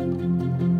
Música